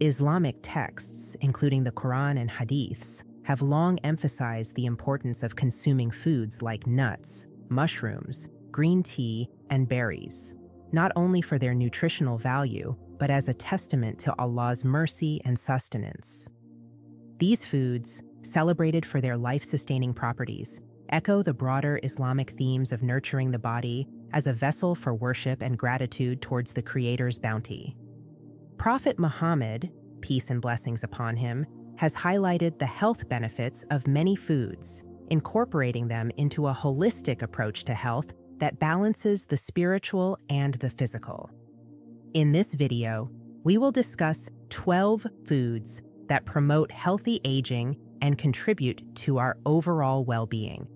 Islamic texts, including the Quran and Hadiths, have long emphasized the importance of consuming foods like nuts, mushrooms, green tea, and berries, not only for their nutritional value, but as a testament to Allah's mercy and sustenance. These foods, celebrated for their life sustaining properties, echo the broader Islamic themes of nurturing the body as a vessel for worship and gratitude towards the Creator's bounty. Prophet Muhammad, peace and blessings upon him, has highlighted the health benefits of many foods, incorporating them into a holistic approach to health that balances the spiritual and the physical. In this video, we will discuss 12 foods that promote healthy aging and contribute to our overall well being.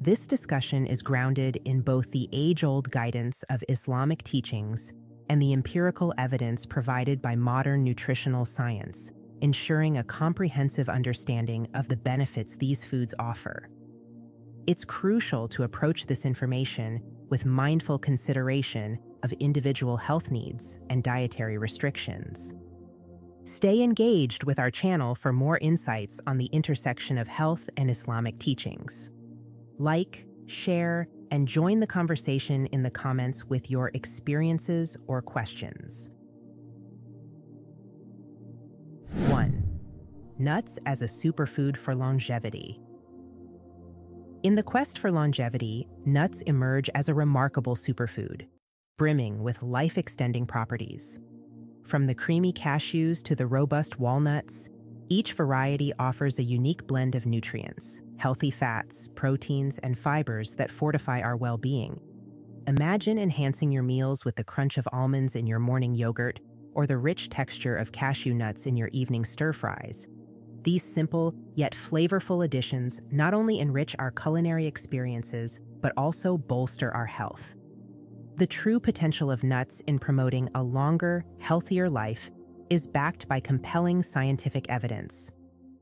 This discussion is grounded in both the age old guidance of Islamic teachings and the empirical evidence provided by modern nutritional science, ensuring a comprehensive understanding of the benefits these foods offer. It's crucial to approach this information with mindful consideration of individual health needs and dietary restrictions. Stay engaged with our channel for more insights on the intersection of health and Islamic teachings. Like, share, and join the conversation in the comments with your experiences or questions. 1. Nuts as a superfood for longevity. In the quest for longevity, nuts emerge as a remarkable superfood, brimming with life extending properties. From the creamy cashews to the robust walnuts, each variety offers a unique blend of nutrients, healthy fats, proteins, and fibers that fortify our well being. Imagine enhancing your meals with the crunch of almonds in your morning yogurt or the rich texture of cashew nuts in your evening stir fries. These simple yet flavorful additions not only enrich our culinary experiences, but also bolster our health. The true potential of nuts in promoting a longer, healthier life is backed by compelling scientific evidence.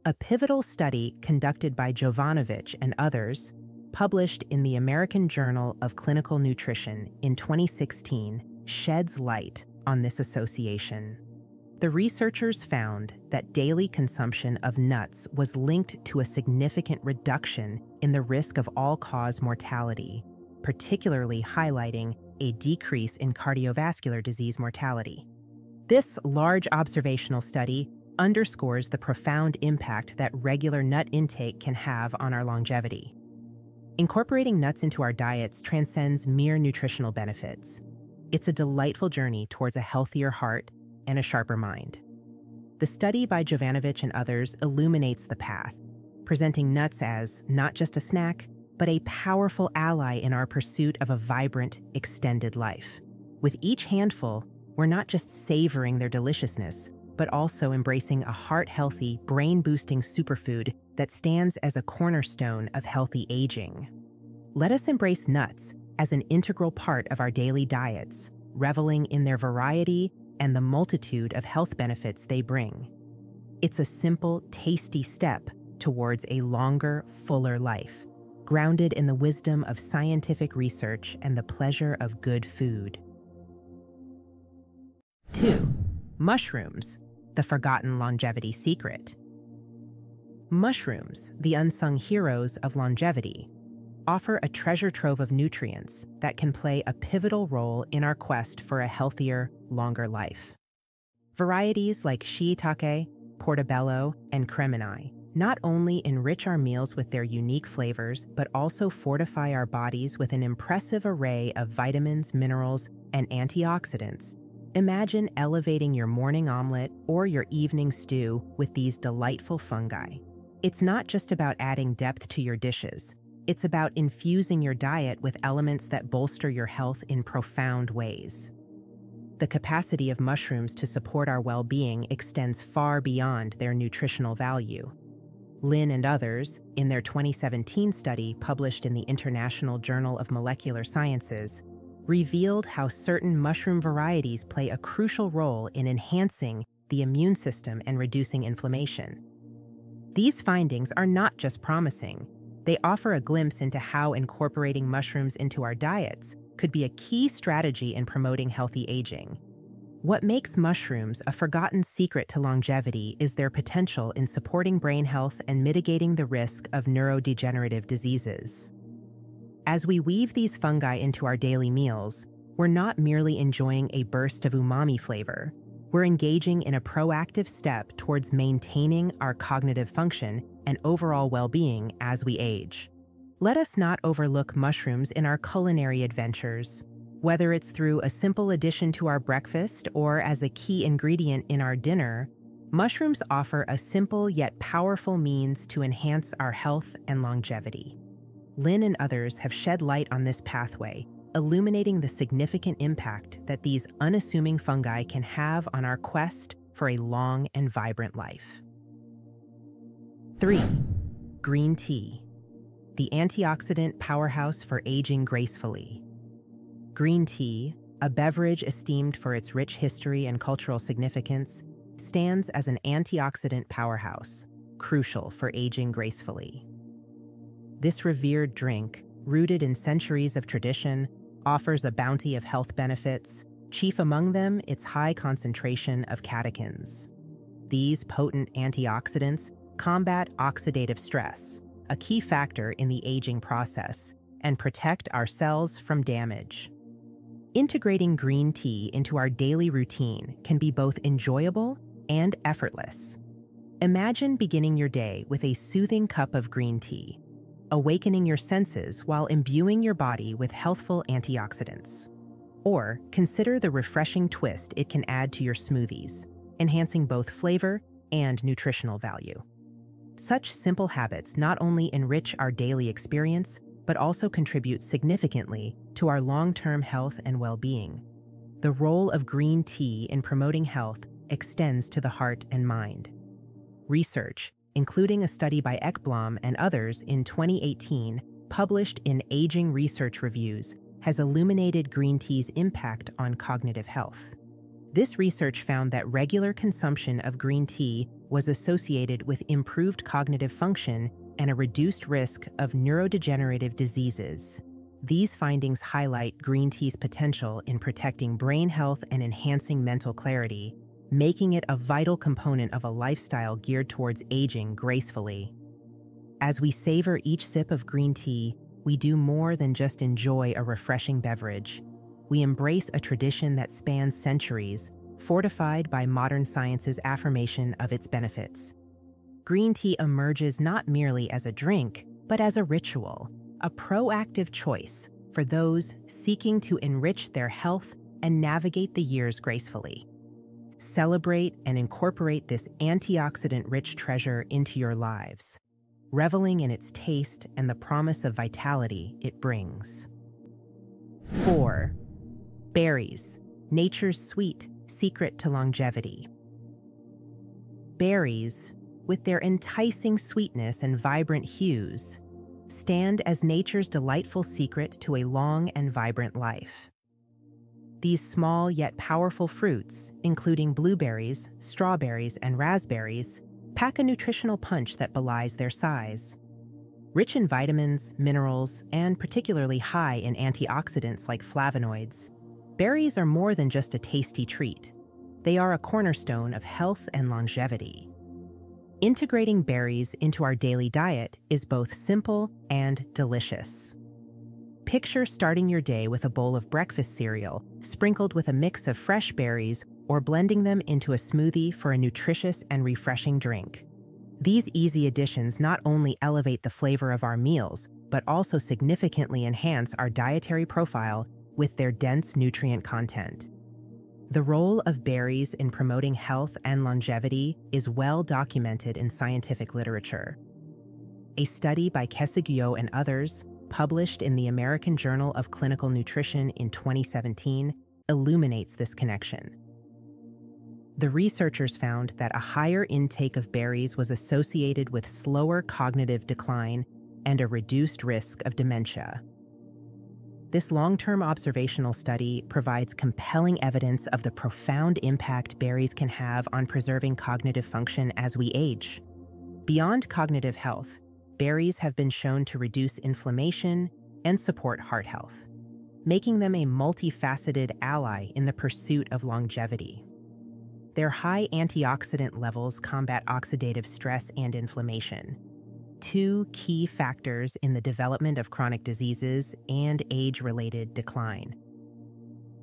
A pivotal study conducted by Jovanovic and others, published in the American Journal of Clinical Nutrition in 2016, sheds light on this association. The researchers found that daily consumption of nuts was linked to a significant reduction in the risk of all cause mortality, particularly highlighting a decrease in cardiovascular disease mortality. This large observational study underscores the profound impact that regular nut intake can have on our longevity. Incorporating nuts into our diets transcends mere nutritional benefits. It's a delightful journey towards a healthier heart and a sharper mind. The study by Jovanovic and others illuminates the path, presenting nuts as not just a snack, but a powerful ally in our pursuit of a vibrant, extended life. With each handful, we're not just savoring their deliciousness, but also embracing a heart healthy, brain boosting superfood that stands as a cornerstone of healthy aging. Let us embrace nuts as an integral part of our daily diets, reveling in their variety and the multitude of health benefits they bring. It's a simple, tasty step towards a longer, fuller life, grounded in the wisdom of scientific research and the pleasure of good food. Mushrooms the forgotten longevity secret. Mushrooms, the unsung heroes of longevity, offer a treasure trove of nutrients that can play a pivotal role in our quest for a healthier, longer life. Varieties like shiitake, portobello, and cremini not only enrich our meals with their unique flavors, but also fortify our bodies with an impressive array of vitamins, minerals, and antioxidants Imagine elevating your morning omelet or your evening stew with these delightful fungi. It's not just about adding depth to your dishes, it's about infusing your diet with elements that bolster your health in profound ways. The capacity of mushrooms to support our well being extends far beyond their nutritional value. Lin and others, in their 2017 study published in the International Journal of Molecular Sciences, revealed how certain mushroom varieties play a crucial role in enhancing the immune system and reducing inflammation. These findings are not just promising, they offer a glimpse into how incorporating mushrooms into our diets could be a key strategy in promoting healthy aging. What makes mushrooms a forgotten secret to longevity is their potential in supporting brain health and mitigating the risk of neurodegenerative diseases. As we weave these fungi into our daily meals, we're not merely enjoying a burst of umami flavor, we're engaging in a proactive step towards maintaining our cognitive function and overall well being as we age. Let us not overlook mushrooms in our culinary adventures. Whether it's through a simple addition to our breakfast or as a key ingredient in our dinner, mushrooms offer a simple yet powerful means to enhance our health and longevity. Lin and others have shed light on this pathway, illuminating the significant impact that these unassuming fungi can have on our quest for a long and vibrant life. 3. Green tea, the antioxidant powerhouse for aging gracefully. Green tea, a beverage esteemed for its rich history and cultural significance, stands as an antioxidant powerhouse, crucial for aging gracefully. This revered drink, rooted in centuries of tradition, offers a bounty of health benefits, chief among them its high concentration of catechins. These potent antioxidants combat oxidative stress, a key factor in the aging process, and protect our cells from damage. Integrating green tea into our daily routine can be both enjoyable and effortless. Imagine beginning your day with a soothing cup of green tea, awakening your senses while imbuing your body with healthful antioxidants. Or consider the refreshing twist it can add to your smoothies, enhancing both flavor and nutritional value. Such simple habits not only enrich our daily experience, but also contribute significantly to our long term health and well being. The role of green tea in promoting health extends to the heart and mind. Research, including a study by Ekblom and others in 2018, published in Aging Research Reviews, has illuminated green tea's impact on cognitive health. This research found that regular consumption of green tea was associated with improved cognitive function and a reduced risk of neurodegenerative diseases. These findings highlight green tea's potential in protecting brain health and enhancing mental clarity, making it a vital component of a lifestyle geared towards aging gracefully. As we savor each sip of green tea, we do more than just enjoy a refreshing beverage. We embrace a tradition that spans centuries, fortified by modern science's affirmation of its benefits green tea emerges not merely as a drink, but as a ritual, a proactive choice for those seeking to enrich their health and navigate the years gracefully. Celebrate and incorporate this antioxidant rich treasure into your lives, reveling in its taste and the promise of vitality it brings. 4. Berries, nature's sweet secret to longevity. Berries, with their enticing sweetness and vibrant hues, stand as nature's delightful secret to a long and vibrant life. These small yet powerful fruits, including blueberries, strawberries, and raspberries, pack a nutritional punch that belies their size. Rich in vitamins, minerals, and particularly high in antioxidants like flavonoids, berries are more than just a tasty treat. They are a cornerstone of health and longevity. Integrating berries into our daily diet is both simple and delicious. Picture starting your day with a bowl of breakfast cereal, sprinkled with a mix of fresh berries, or blending them into a smoothie for a nutritious and refreshing drink. These easy additions not only elevate the flavor of our meals, but also significantly enhance our dietary profile with their dense nutrient content. The role of berries in promoting health and longevity is well documented in scientific literature. A study by Kesse-Guyot and others, published in the American Journal of Clinical Nutrition in 2017, illuminates this connection. The researchers found that a higher intake of berries was associated with slower cognitive decline and a reduced risk of dementia. This long term observational study provides compelling evidence of the profound impact berries can have on preserving cognitive function as we age. Beyond cognitive health, berries have been shown to reduce inflammation and support heart health. making them a multifaceted ally in the pursuit of longevity. Their high antioxidant levels combat oxidative stress and inflammation, two key factors in the development of chronic diseases and age related decline.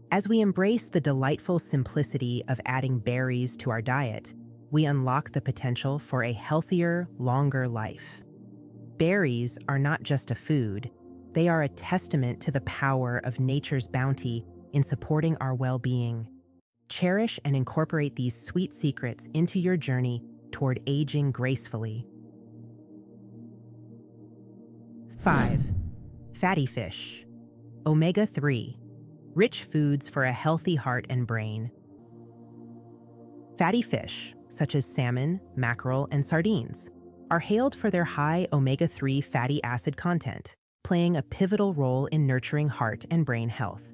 As we embrace the delightful simplicity of adding berries to our diet, we unlock the potential for a healthier, longer life. Berries are not just a food, they are a testament to the power of nature's bounty in supporting our well being. Cherish and incorporate these sweet secrets into your journey toward aging gracefully. 5. Fatty fish. Omega 3. Rich foods for a healthy heart and brain. Fatty fish, such as salmon, mackerel, and sardines, are hailed for their high omega 3 fatty acid content, playing a pivotal role in nurturing heart and brain health.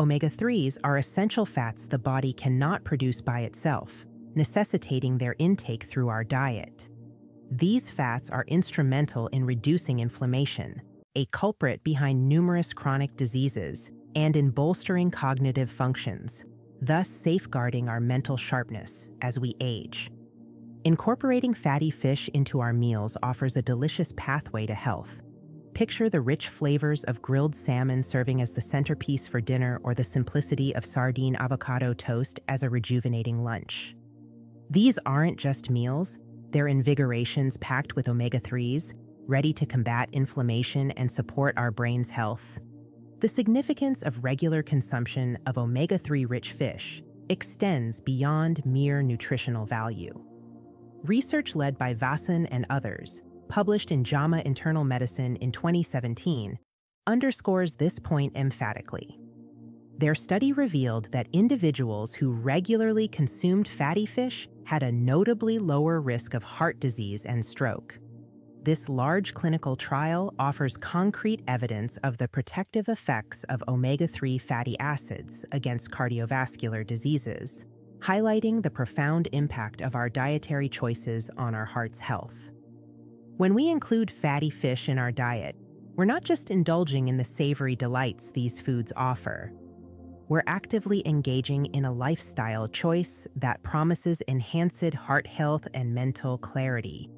Omega 3s are essential fats the body cannot produce by itself, necessitating their intake through our diet. These fats are instrumental in reducing inflammation, a culprit behind numerous chronic diseases, and in bolstering cognitive functions, thus safeguarding our mental sharpness as we age. Incorporating fatty fish into our meals offers a delicious pathway to health. Picture the rich flavors of grilled salmon serving as the centerpiece for dinner or the simplicity of sardine avocado toast as a rejuvenating lunch. These aren't just meals, they're invigorations packed with omega 3s, ready to combat inflammation and support our brain's health. The significance of regular consumption of omega 3 rich fish extends beyond mere nutritional value. Research led by Vasan and others, published in JAMA Internal Medicine in 2017, underscores this point emphatically. Their study revealed that individuals who regularly consumed fatty fish had a notably lower risk of heart disease and stroke. This large clinical trial offers concrete evidence of the protective effects of omega 3 fatty acids against cardiovascular diseases, highlighting the profound impact of our dietary choices on our heart's health. When we include fatty fish in our diet, we're not just indulging in the savory delights these foods offer we're actively engaging in a lifestyle choice that promises enhanced heart health and mental clarity.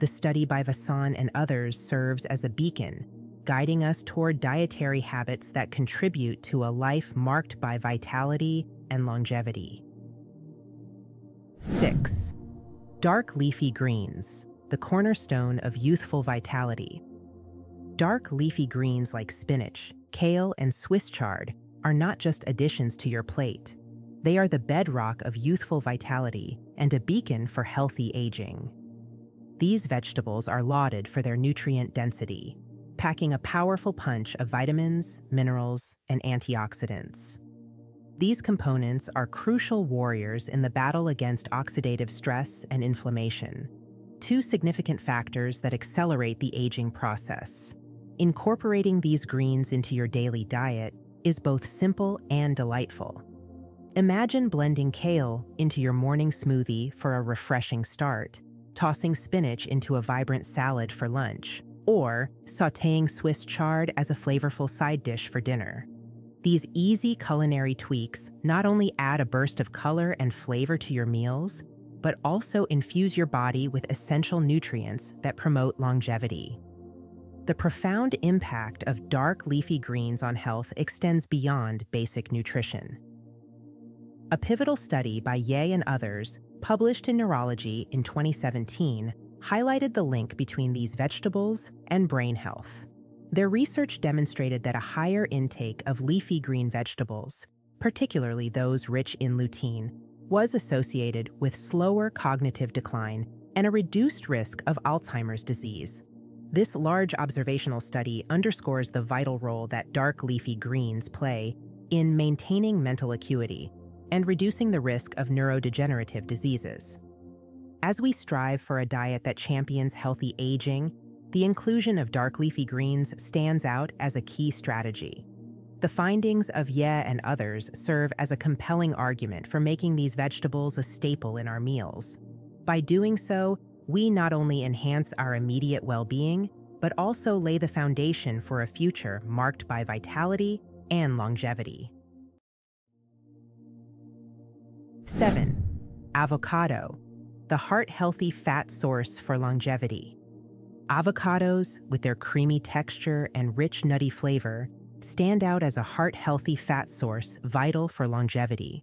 The study by Vasan and others serves as a beacon, guiding us toward dietary habits that contribute to a life marked by vitality and longevity. 6. Dark leafy greens, the cornerstone of youthful vitality. Dark leafy greens like spinach, kale, and Swiss chard are not just additions to your plate. They are the bedrock of youthful vitality and a beacon for healthy aging. These vegetables are lauded for their nutrient density, packing a powerful punch of vitamins, minerals, and antioxidants. These components are crucial warriors in the battle against oxidative stress and inflammation, two significant factors that accelerate the aging process. Incorporating these greens into your daily diet is both simple and delightful. Imagine blending kale into your morning smoothie for a refreshing start, tossing spinach into a vibrant salad for lunch, or sauteing Swiss chard as a flavorful side dish for dinner. These easy culinary tweaks not only add a burst of color and flavor to your meals, but also infuse your body with essential nutrients that promote longevity. The profound impact of dark leafy greens on health extends beyond basic nutrition. A pivotal study by Ye and others, published in Neurology in 2017, highlighted the link between these vegetables and brain health. Their research demonstrated that a higher intake of leafy green vegetables, particularly those rich in lutein, was associated with slower cognitive decline and a reduced risk of Alzheimer's disease. This large observational study underscores the vital role that dark leafy greens play in maintaining mental acuity and reducing the risk of neurodegenerative diseases. As we strive for a diet that champions healthy aging, the inclusion of dark leafy greens stands out as a key strategy. The findings of Ye and others serve as a compelling argument for making these vegetables a staple in our meals. By doing so, we not only enhance our immediate well being, but also lay the foundation for a future marked by vitality, and longevity. 7. Avocado, the heart healthy fat source for longevity. Avocados, with their creamy texture and rich nutty flavor, stand out as a heart healthy fat source vital for longevity.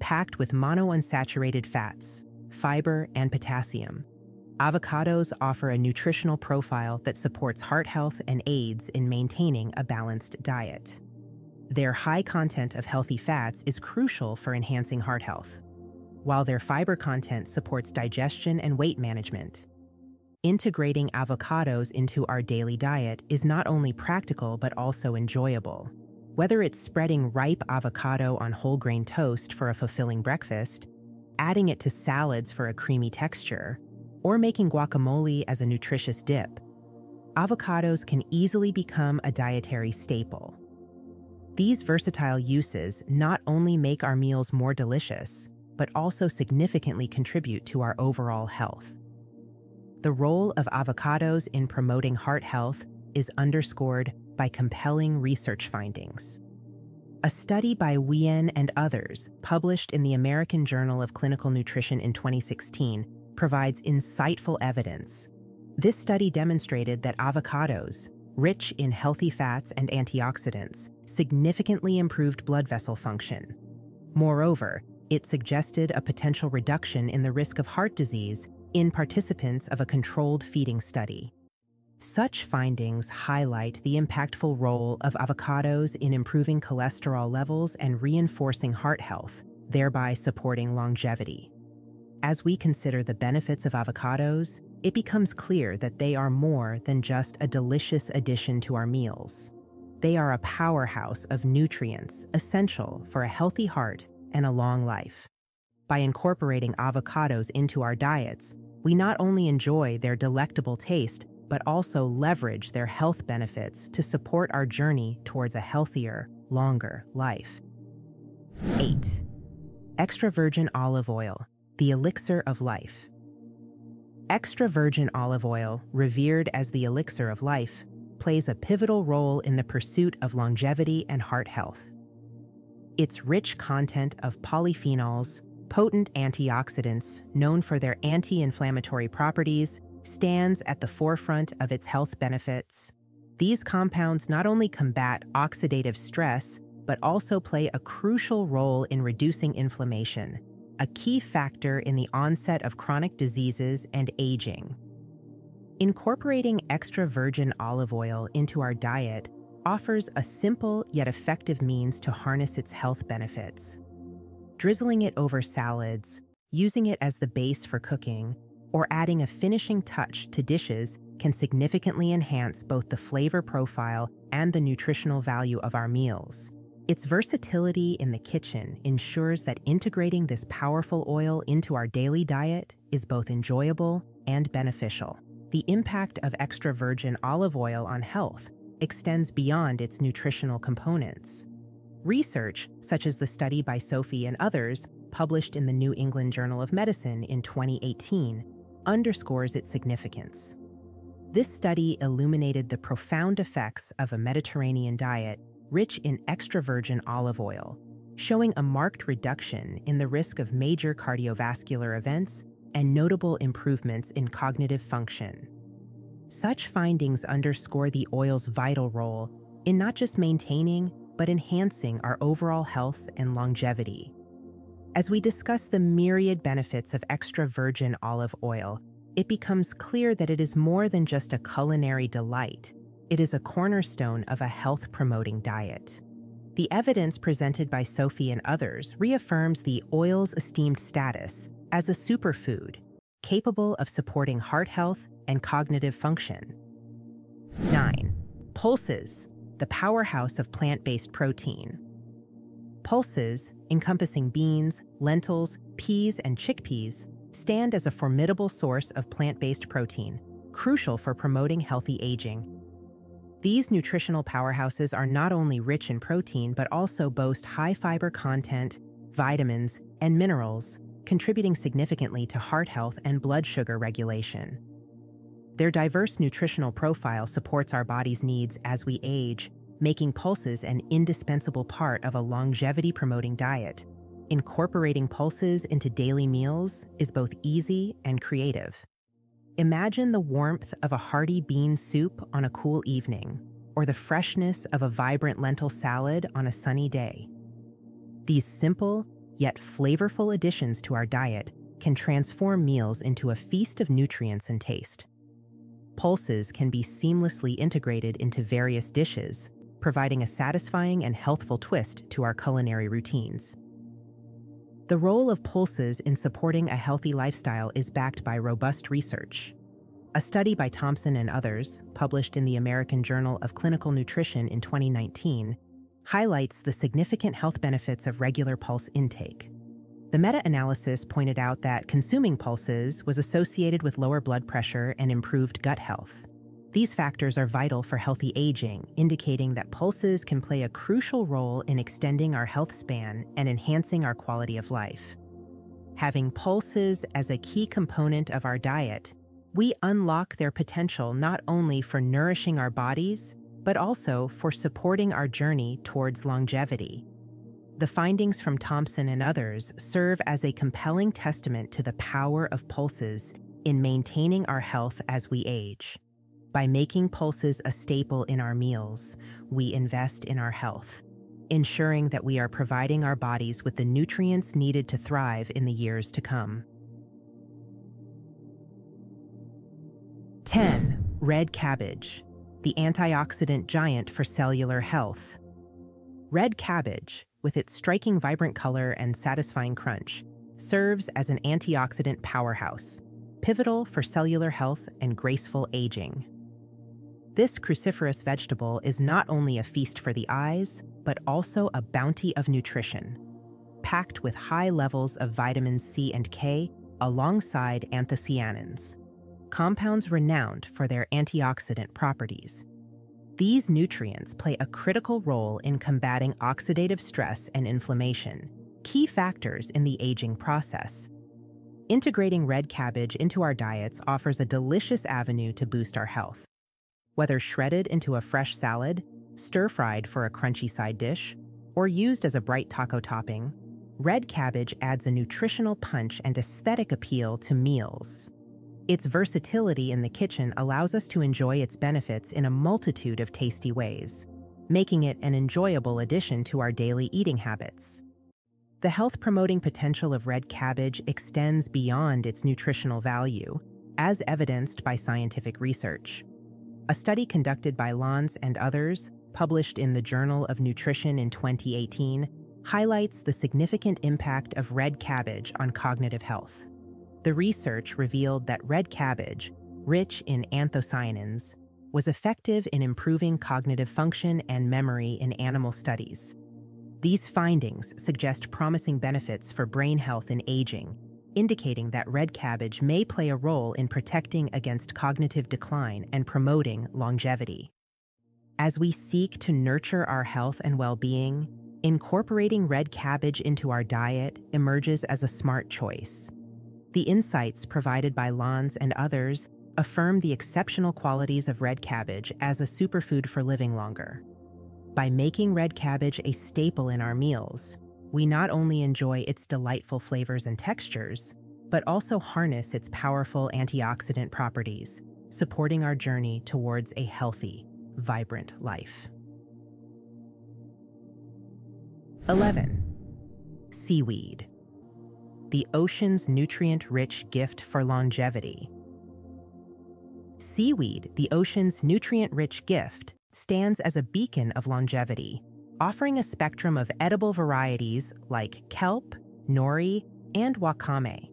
Packed with monounsaturated fats, fiber, and potassium, avocados offer a nutritional profile that supports heart health and aids in maintaining a balanced diet. Their high content of healthy fats is crucial for enhancing heart health, while their fiber content supports digestion and weight management integrating avocados into our daily diet is not only practical but also enjoyable. Whether it's spreading ripe avocado on whole grain toast for a fulfilling breakfast, adding it to salads for a creamy texture, or making guacamole as a nutritious dip, avocados can easily become a dietary staple. These versatile uses not only make our meals more delicious, but also significantly contribute to our overall health the role of avocados in promoting heart health is underscored by compelling research findings. A study by Wien and others, published in the American Journal of Clinical Nutrition in 2016, provides insightful evidence. This study demonstrated that avocados, rich in healthy fats and antioxidants, significantly improved blood vessel function. Moreover, it suggested a potential reduction in the risk of heart disease in participants of a controlled feeding study. Such findings highlight the impactful role of avocados in improving cholesterol levels and reinforcing heart health, thereby supporting longevity. As we consider the benefits of avocados, it becomes clear that they are more than just a delicious addition to our meals. They are a powerhouse of nutrients essential for a healthy heart and a long life. By incorporating avocados into our diets, we not only enjoy their delectable taste, but also leverage their health benefits to support our journey towards a healthier, longer life. 8. Extra virgin olive oil, the elixir of life. Extra virgin olive oil, revered as the elixir of life, plays a pivotal role in the pursuit of longevity and heart health. Its rich content of polyphenols, potent antioxidants known for their anti inflammatory properties, stands at the forefront of its health benefits. These compounds not only combat oxidative stress, but also play a crucial role in reducing inflammation, a key factor in the onset of chronic diseases and aging. Incorporating extra virgin olive oil into our diet offers a simple yet effective means to harness its health benefits drizzling it over salads, using it as the base for cooking, or adding a finishing touch to dishes can significantly enhance both the flavor profile and the nutritional value of our meals. Its versatility in the kitchen ensures that integrating this powerful oil into our daily diet is both enjoyable and beneficial. The impact of extra virgin olive oil on health extends beyond its nutritional components. Research, such as the study by Sophie and others, published in the New England Journal of Medicine in 2018, underscores its significance. This study illuminated the profound effects of a Mediterranean diet rich in extra virgin olive oil, showing a marked reduction in the risk of major cardiovascular events and notable improvements in cognitive function. Such findings underscore the oil's vital role in not just maintaining but enhancing our overall health and longevity. As we discuss the myriad benefits of extra virgin olive oil, it becomes clear that it is more than just a culinary delight. It is a cornerstone of a health promoting diet. The evidence presented by Sophie and others reaffirms the oil's esteemed status as a superfood capable of supporting heart health and cognitive function. 9. Pulses, the powerhouse of plant based protein. Pulses, encompassing beans, lentils, peas, and chickpeas, stand as a formidable source of plant based protein, crucial for promoting healthy aging. These nutritional powerhouses are not only rich in protein but also boast high fiber content, vitamins, and minerals, contributing significantly to heart health and blood sugar regulation. Their diverse nutritional profile supports our body's needs as we age, making pulses an indispensable part of a longevity promoting diet. Incorporating pulses into daily meals is both easy and creative. Imagine the warmth of a hearty bean soup on a cool evening, or the freshness of a vibrant lentil salad on a sunny day. These simple, yet flavorful additions to our diet can transform meals into a feast of nutrients and taste. Pulses can be seamlessly integrated into various dishes, providing a satisfying and healthful twist to our culinary routines. The role of pulses in supporting a healthy lifestyle is backed by robust research. A study by Thompson and others, published in the American Journal of Clinical Nutrition in 2019, highlights the significant health benefits of regular pulse intake. The meta analysis pointed out that consuming pulses was associated with lower blood pressure and improved gut health. These factors are vital for healthy aging, indicating that pulses can play a crucial role in extending our health span and enhancing our quality of life. Having pulses as a key component of our diet, we unlock their potential not only for nourishing our bodies, but also for supporting our journey towards longevity. The findings from Thompson and others serve as a compelling testament to the power of pulses in maintaining our health as we age. By making pulses a staple in our meals, we invest in our health, ensuring that we are providing our bodies with the nutrients needed to thrive in the years to come. 10. Red cabbage, the antioxidant giant for cellular health. Red cabbage, with its striking vibrant color and satisfying crunch, serves as an antioxidant powerhouse, pivotal for cellular health and graceful aging. This cruciferous vegetable is not only a feast for the eyes, but also a bounty of nutrition, packed with high levels of vitamins C and K alongside anthocyanins, compounds renowned for their antioxidant properties. These nutrients play a critical role in combating oxidative stress and inflammation, key factors in the aging process. Integrating red cabbage into our diets offers a delicious avenue to boost our health. Whether shredded into a fresh salad, stir fried for a crunchy side dish, or used as a bright taco topping, red cabbage adds a nutritional punch and aesthetic appeal to meals. Its versatility in the kitchen allows us to enjoy its benefits in a multitude of tasty ways, making it an enjoyable addition to our daily eating habits. The health promoting potential of red cabbage extends beyond its nutritional value, as evidenced by scientific research. A study conducted by Lanz and others, published in the Journal of Nutrition in 2018, highlights the significant impact of red cabbage on cognitive health. The research revealed that red cabbage, rich in anthocyanins, was effective in improving cognitive function and memory in animal studies. These findings suggest promising benefits for brain health in aging indicating that red cabbage may play a role in protecting against cognitive decline and promoting longevity. As we seek to nurture our health and well being, incorporating red cabbage into our diet emerges as a smart choice. The insights provided by Lanz and others affirm the exceptional qualities of red cabbage as a superfood for living longer. By making red cabbage a staple in our meals, we not only enjoy its delightful flavors and textures, but also harness its powerful antioxidant properties, supporting our journey towards a healthy, vibrant life. 11. Seaweed. The ocean's nutrient rich gift for longevity. Seaweed, the ocean's nutrient rich gift, stands as a beacon of longevity offering a spectrum of edible varieties like kelp, nori, and wakame.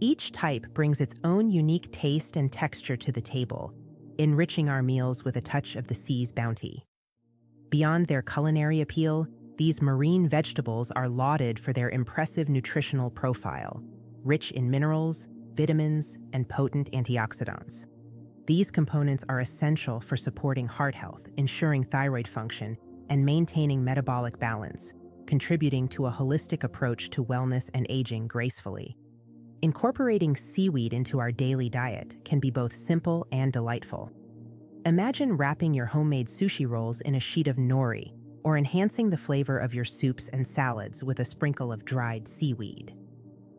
Each type brings its own unique taste and texture to the table, enriching our meals with a touch of the sea's bounty. Beyond their culinary appeal, these marine vegetables are lauded for their impressive nutritional profile, rich in minerals, vitamins, and potent antioxidants. These components are essential for supporting heart health, ensuring thyroid function, and maintaining metabolic balance, contributing to a holistic approach to wellness and aging gracefully. Incorporating seaweed into our daily diet can be both simple and delightful. Imagine wrapping your homemade sushi rolls in a sheet of nori or enhancing the flavor of your soups and salads with a sprinkle of dried seaweed.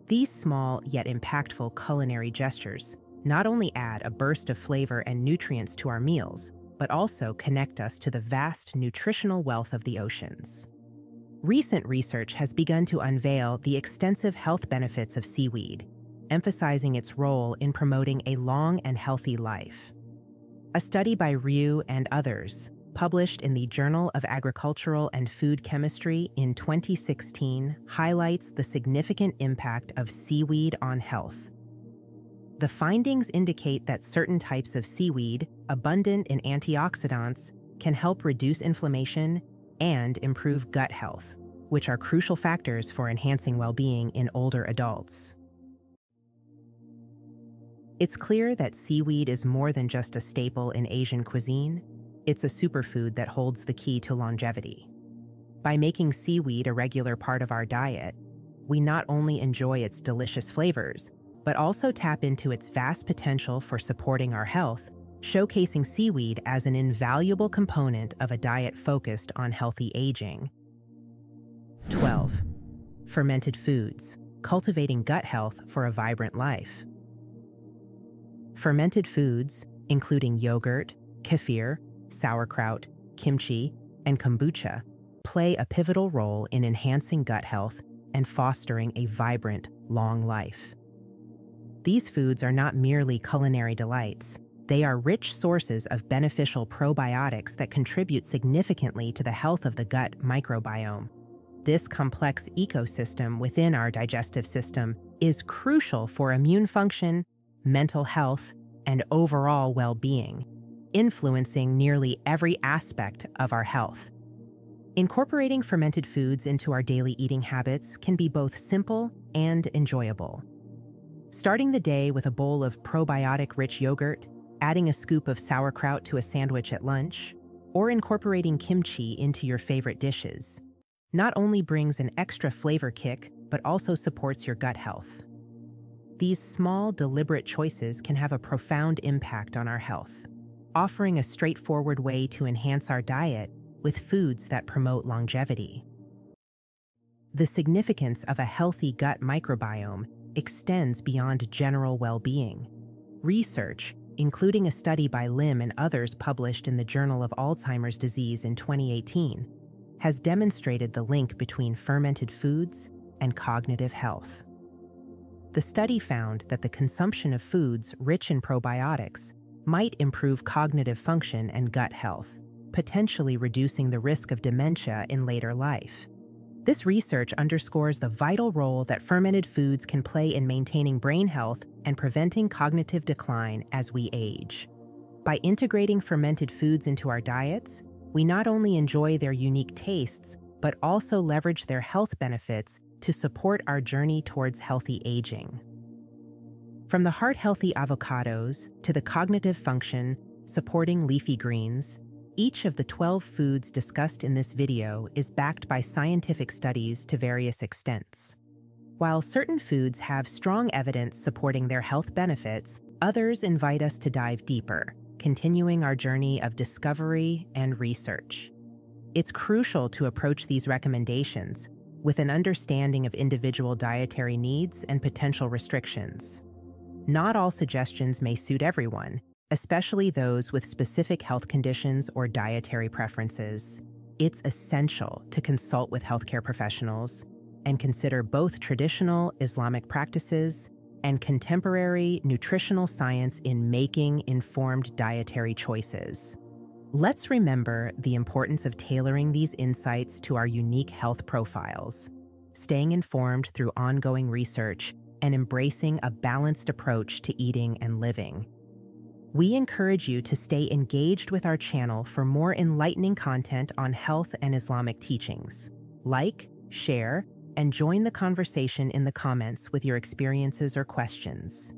These small yet impactful culinary gestures not only add a burst of flavor and nutrients to our meals, but also connect us to the vast nutritional wealth of the oceans. Recent research has begun to unveil the extensive health benefits of seaweed, emphasizing its role in promoting a long and healthy life. A study by Ryu and others, published in the Journal of Agricultural and Food Chemistry in 2016, highlights the significant impact of seaweed on health. The findings indicate that certain types of seaweed, abundant in antioxidants, can help reduce inflammation and improve gut health, which are crucial factors for enhancing well being in older adults. It's clear that seaweed is more than just a staple in Asian cuisine, it's a superfood that holds the key to longevity. By making seaweed a regular part of our diet, we not only enjoy its delicious flavors, but also tap into its vast potential for supporting our health, showcasing seaweed as an invaluable component of a diet focused on healthy aging. 12. Fermented foods, cultivating gut health for a vibrant life. Fermented foods, including yogurt, kefir, sauerkraut, kimchi, and kombucha, play a pivotal role in enhancing gut health and fostering a vibrant, long life. These foods are not merely culinary delights, they are rich sources of beneficial probiotics that contribute significantly to the health of the gut microbiome. This complex ecosystem within our digestive system is crucial for immune function, mental health, and overall well being, influencing nearly every aspect of our health. Incorporating fermented foods into our daily eating habits can be both simple and enjoyable. Starting the day with a bowl of probiotic rich yogurt, adding a scoop of sauerkraut to a sandwich at lunch, or incorporating kimchi into your favorite dishes not only brings an extra flavor kick, but also supports your gut health. These small, deliberate choices can have a profound impact on our health, offering a straightforward way to enhance our diet with foods that promote longevity. The significance of a healthy gut microbiome extends beyond general well being. Research, including a study by Lim and others published in the Journal of Alzheimer's Disease in 2018, has demonstrated the link between fermented foods and cognitive health. The study found that the consumption of foods rich in probiotics might improve cognitive function and gut health, potentially reducing the risk of dementia in later life. This research underscores the vital role that fermented foods can play in maintaining brain health and preventing cognitive decline as we age. By integrating fermented foods into our diets, we not only enjoy their unique tastes, but also leverage their health benefits to support our journey towards healthy aging. From the heart healthy avocados to the cognitive function supporting leafy greens, each of the 12 foods discussed in this video is backed by scientific studies to various extents. While certain foods have strong evidence supporting their health benefits, others invite us to dive deeper, continuing our journey of discovery and research. It's crucial to approach these recommendations with an understanding of individual dietary needs and potential restrictions. Not all suggestions may suit everyone, especially those with specific health conditions or dietary preferences. It's essential to consult with healthcare professionals and consider both traditional Islamic practices and contemporary nutritional science in making informed dietary choices. Let's remember the importance of tailoring these insights to our unique health profiles, staying informed through ongoing research, and embracing a balanced approach to eating and living. We encourage you to stay engaged with our channel for more enlightening content on health and Islamic teachings. Like, share, and join the conversation in the comments with your experiences or questions.